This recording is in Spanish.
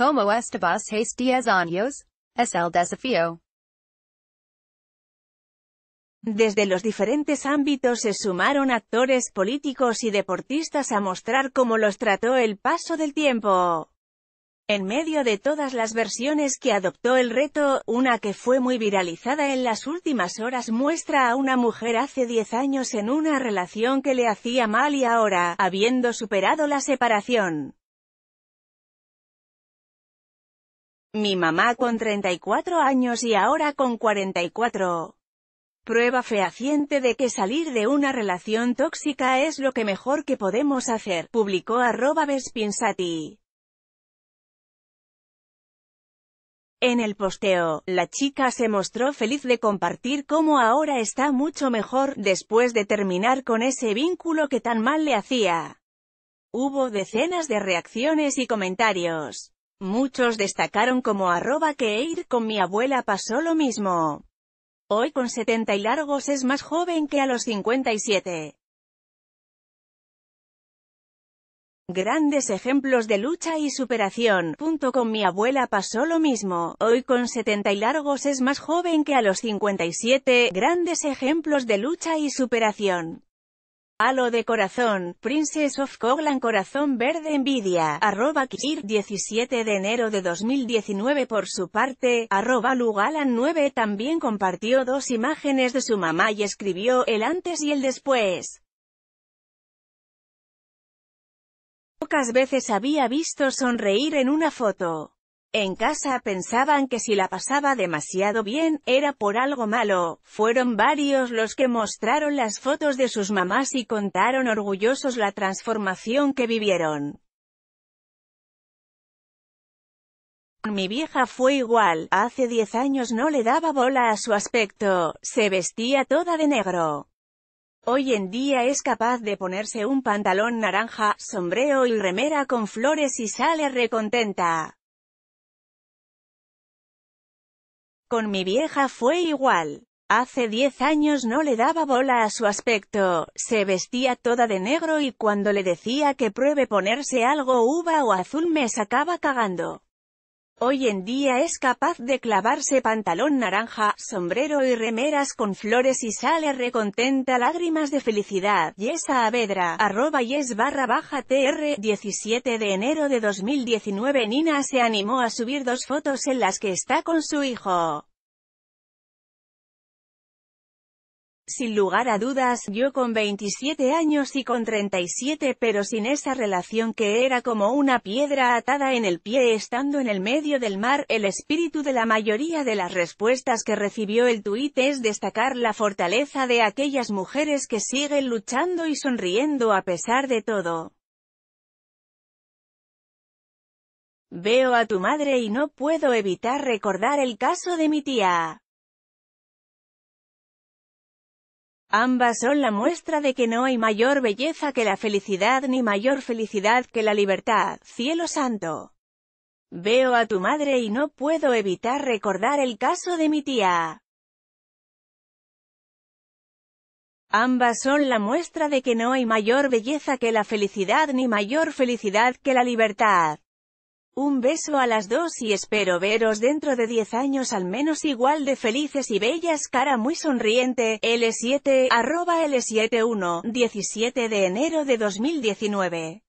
como estas seis diez años? Es el desafío. Desde los diferentes ámbitos se sumaron actores políticos y deportistas a mostrar cómo los trató el paso del tiempo. En medio de todas las versiones que adoptó el reto, una que fue muy viralizada en las últimas horas muestra a una mujer hace 10 años en una relación que le hacía mal y ahora, habiendo superado la separación. Mi mamá con 34 años y ahora con 44. Prueba fehaciente de que salir de una relación tóxica es lo que mejor que podemos hacer, publicó arroba Vespinsati. En el posteo, la chica se mostró feliz de compartir cómo ahora está mucho mejor, después de terminar con ese vínculo que tan mal le hacía. Hubo decenas de reacciones y comentarios. Muchos destacaron como arroba que con mi abuela pasó lo mismo. Hoy con 70 y largos es más joven que a los 57. Grandes ejemplos de lucha y superación. Punto con mi abuela pasó lo mismo. Hoy con 70 y largos es más joven que a los 57. Grandes ejemplos de lucha y superación. Halo de corazón, Princess of Koglan Corazón Verde Envidia, arroba Kir, 17 de enero de 2019 por su parte, arroba Lugalan 9 también compartió dos imágenes de su mamá y escribió el antes y el después. Pocas veces había visto sonreír en una foto. En casa pensaban que si la pasaba demasiado bien, era por algo malo. Fueron varios los que mostraron las fotos de sus mamás y contaron orgullosos la transformación que vivieron. Mi vieja fue igual, hace 10 años no le daba bola a su aspecto, se vestía toda de negro. Hoy en día es capaz de ponerse un pantalón naranja, sombrero y remera con flores y sale recontenta. Con mi vieja fue igual. Hace diez años no le daba bola a su aspecto, se vestía toda de negro y cuando le decía que pruebe ponerse algo uva o azul me sacaba cagando. Hoy en día es capaz de clavarse pantalón naranja, sombrero y remeras con flores y sale recontenta lágrimas de felicidad. Yesa Avedra, arroba yes barra baja tr, 17 de enero de 2019 Nina se animó a subir dos fotos en las que está con su hijo. Sin lugar a dudas, yo con 27 años y con 37 pero sin esa relación que era como una piedra atada en el pie estando en el medio del mar, el espíritu de la mayoría de las respuestas que recibió el tuit es destacar la fortaleza de aquellas mujeres que siguen luchando y sonriendo a pesar de todo. Veo a tu madre y no puedo evitar recordar el caso de mi tía. Ambas son la muestra de que no hay mayor belleza que la felicidad ni mayor felicidad que la libertad, cielo santo. Veo a tu madre y no puedo evitar recordar el caso de mi tía. Ambas son la muestra de que no hay mayor belleza que la felicidad ni mayor felicidad que la libertad. Un beso a las dos y espero veros dentro de 10 años al menos igual de felices y bellas cara muy sonriente, L7, arroba L71, 17 de enero de 2019.